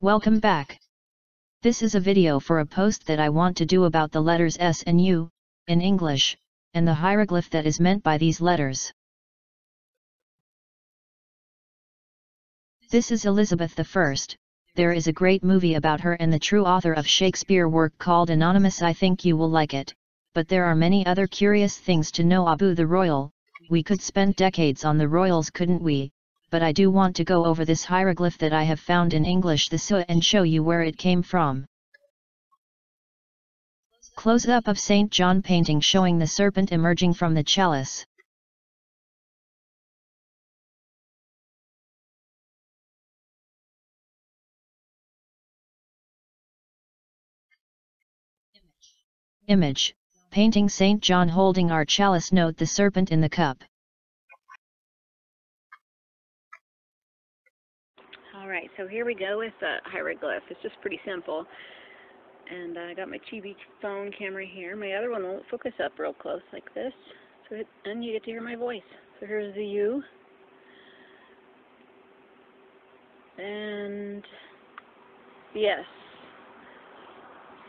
Welcome back. This is a video for a post that I want to do about the letters S and U, in English, and the hieroglyph that is meant by these letters. This is Elizabeth I, there is a great movie about her and the true author of Shakespeare work called Anonymous I think you will like it, but there are many other curious things to know Abu the Royal, we could spend decades on the royals couldn't we, but I do want to go over this hieroglyph that I have found in English the SUA and show you where it came from. Close-up of St. John painting showing the serpent emerging from the chalice. Image, painting St. John holding our chalice note the serpent in the cup. So here we go with the hieroglyph. It's just pretty simple. And uh, I got my TV phone camera here. My other one won't focus up real close like this. So it, and you get to hear my voice. So here's the U. And the S.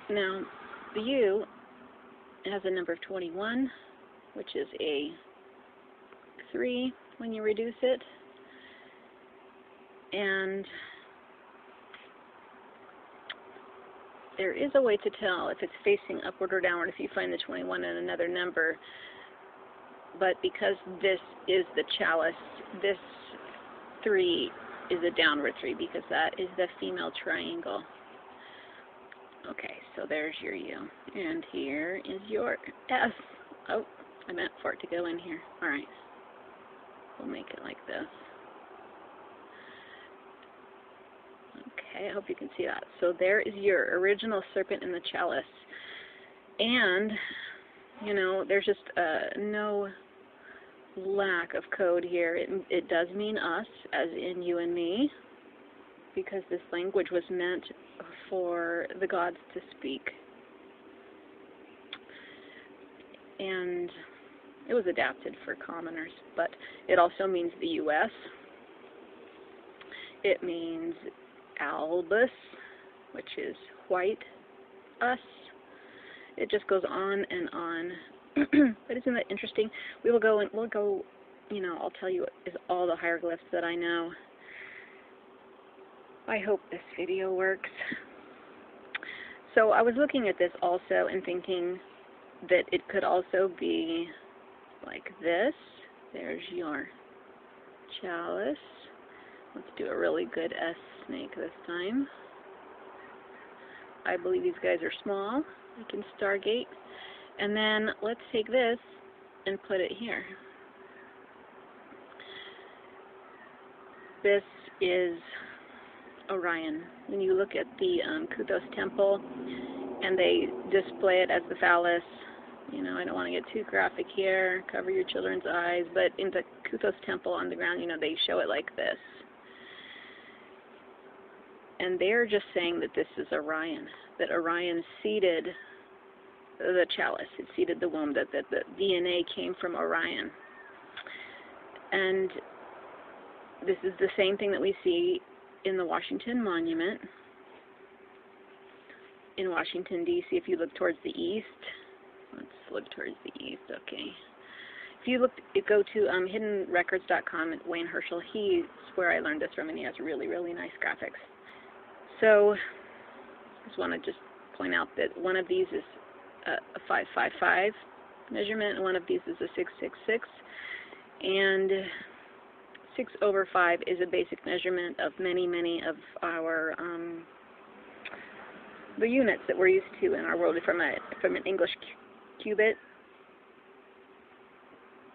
Now, the U has a number of 21, which is a 3 when you reduce it and there is a way to tell if it's facing upward or downward if you find the 21 in another number. But because this is the chalice, this 3 is a downward 3 because that is the female triangle. Okay, so there's your U. And here is your S. Oh, I meant for it to go in here. Alright. We'll make it like this. Okay, I hope you can see that. So there is your original serpent in the chalice. And, you know, there's just uh, no lack of code here. It, it does mean us, as in you and me, because this language was meant for the gods to speak. And it was adapted for commoners, but it also means the U.S. It means albus, which is white us. It just goes on and on. but isn't that interesting? We will go and we'll go, you know, I'll tell you is all the hieroglyphs that I know. I hope this video works. So I was looking at this also and thinking that it could also be like this. There's your chalice. Let's do a really good S snake this time. I believe these guys are small. We can Stargate. And then let's take this and put it here. This is Orion. When you look at the um, Kuthos temple and they display it as the phallus, you know, I don't want to get too graphic here, cover your children's eyes, but in the Kuthos temple on the ground, you know, they show it like this and they're just saying that this is Orion, that Orion seeded the chalice, it seeded the womb, that, that the DNA came from Orion. And this is the same thing that we see in the Washington Monument. In Washington, D.C., if you look towards the east, let's look towards the east, okay. If you look, go to um, hiddenrecords.com, Wayne Herschel, he's where I learned this from, and he has really, really nice graphics. So I just want to just point out that one of these is a, a 555 measurement and one of these is a 666 and 6 over 5 is a basic measurement of many, many of our um, the units that we're used to in our world from a from an English cubit.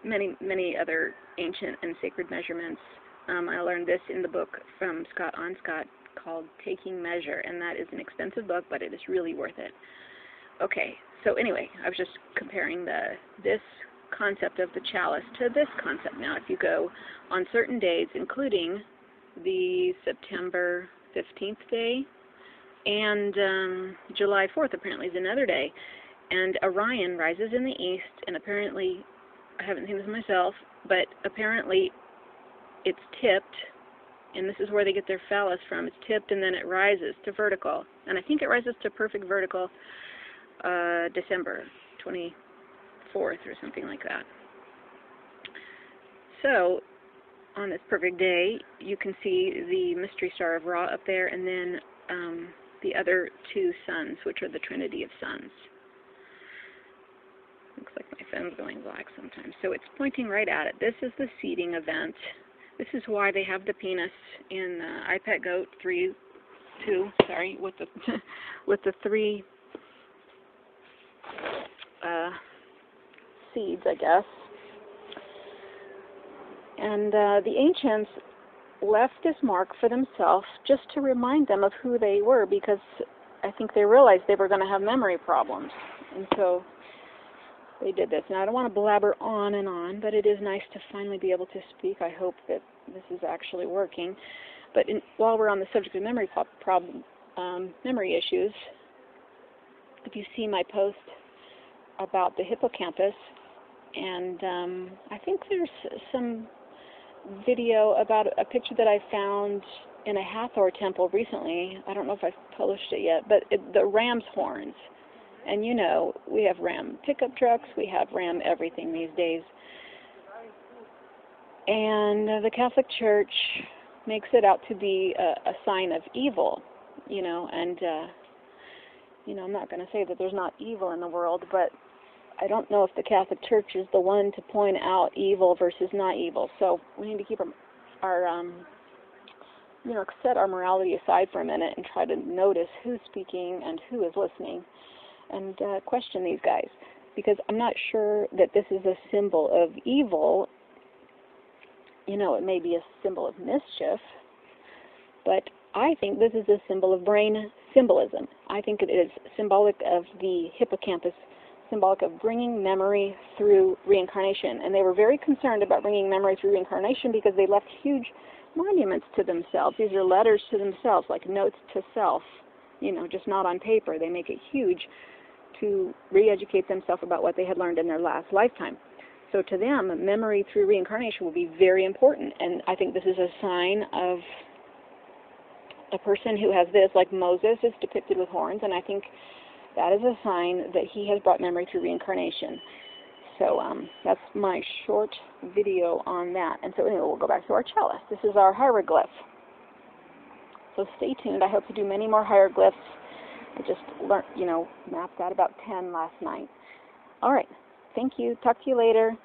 Many many other ancient and sacred measurements. Um, I learned this in the book from Scott Onstott called Taking Measure, and that is an expensive book, but it is really worth it. Okay, so anyway, I was just comparing the this concept of the chalice to this concept. Now, if you go on certain days, including the September 15th day and um, July 4th, apparently, is another day, and Orion rises in the east, and apparently, I haven't seen this myself, but apparently it's tipped and this is where they get their phallus from. It's tipped and then it rises to vertical. And I think it rises to perfect vertical uh, December 24th or something like that. So, on this perfect day, you can see the mystery star of Ra up there, and then um, the other two suns, which are the trinity of suns. Looks like my phone's going black sometimes. So it's pointing right at it. This is the seeding event. This is why they have the penis in uh, iPet Goat 3, 2, sorry, with the, with the three uh, seeds, I guess. And uh, the ancients left this mark for themselves just to remind them of who they were because I think they realized they were going to have memory problems. And so they did this. Now, I don't want to blabber on and on, but it is nice to finally be able to speak. I hope that this is actually working. But in, while we're on the subject of memory problem, um, memory issues, if you see my post about the hippocampus, and um, I think there's some video about a picture that I found in a Hathor temple recently. I don't know if I've published it yet, but it, the ram's horns. And you know, we have ram pickup trucks, we have ram everything these days. And the Catholic Church makes it out to be a, a sign of evil, you know, and, uh, you know, I'm not going to say that there's not evil in the world, but I don't know if the Catholic Church is the one to point out evil versus not evil. So we need to keep our, our um, you know, set our morality aside for a minute and try to notice who's speaking and who is listening, and uh, question these guys. Because I'm not sure that this is a symbol of evil. You know, it may be a symbol of mischief, but I think this is a symbol of brain symbolism. I think it is symbolic of the hippocampus symbolic of bringing memory through reincarnation. And they were very concerned about bringing memory through reincarnation because they left huge monuments to themselves. These are letters to themselves, like notes to self, you know, just not on paper. They make it huge to re educate themselves about what they had learned in their last lifetime. So to them, memory through reincarnation will be very important. And I think this is a sign of a person who has this, like Moses is depicted with horns, and I think that is a sign that he has brought memory through reincarnation. So um, that's my short video on that. And so anyway, we'll go back to our chalice. This is our hieroglyph. So stay tuned. I hope to do many more hieroglyphs. I just learned, you know, mapped out about 10 last night. All right. Thank you. Talk to you later.